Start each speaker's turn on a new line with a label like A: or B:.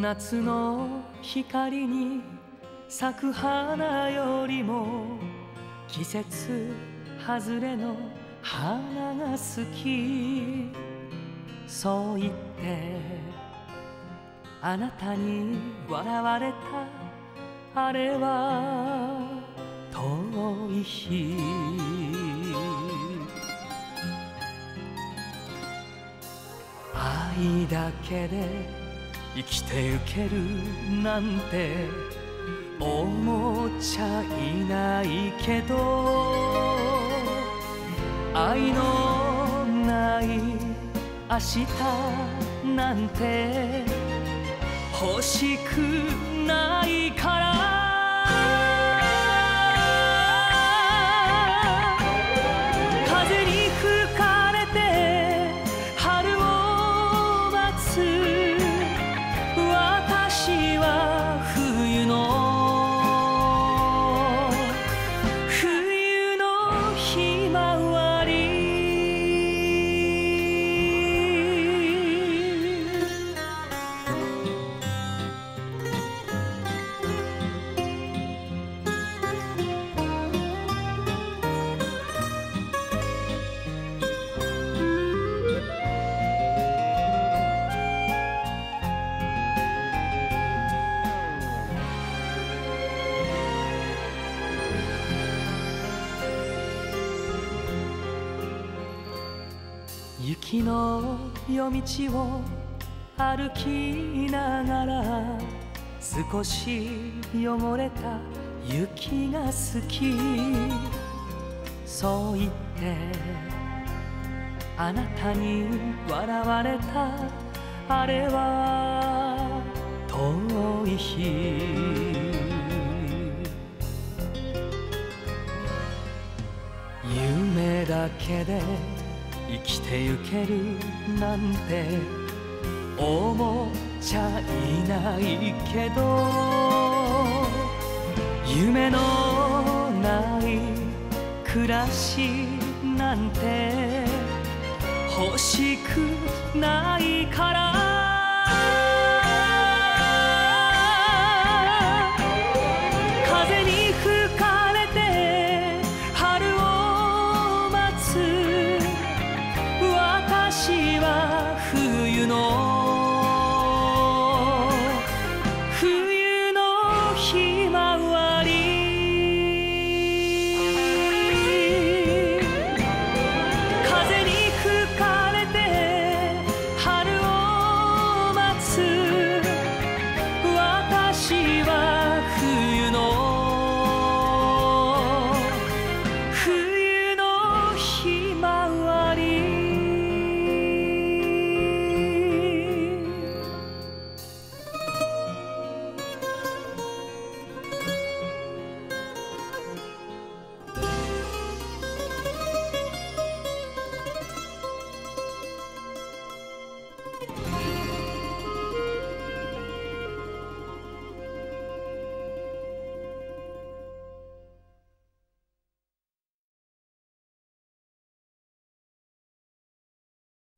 A: 夏の光に咲く花よりも季節外れの花が好き。そう言ってあなたに笑われたあれは遠い日。愛だけで生きてゆけるなんて思っちゃいないけど愛のない明日なんて欲しくないから。雪の夜道を歩きながら少し汚れた。雪が好き。そう言ってあなたに笑われた。あれは遠い日。夢だけで生きてゆけるなんて思っちゃいないけど夢のない暮らしなんて欲しくないから。冬の冬の日。